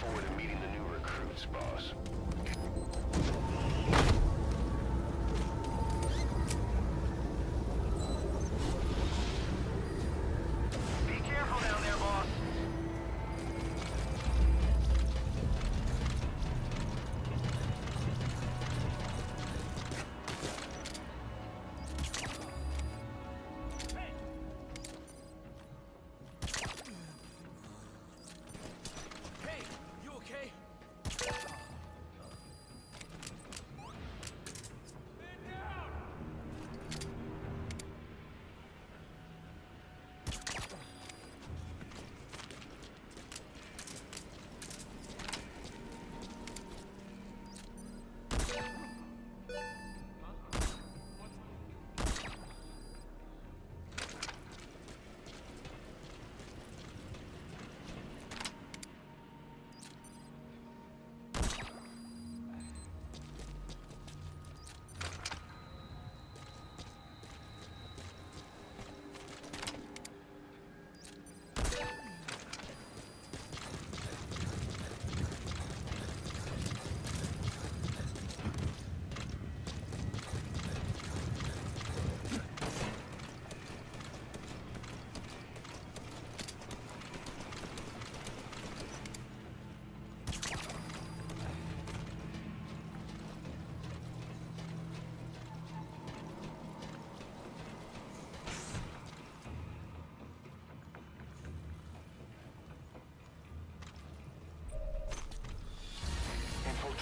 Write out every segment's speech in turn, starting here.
forward to meeting the new recruits, boss.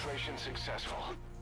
Infiltration successful.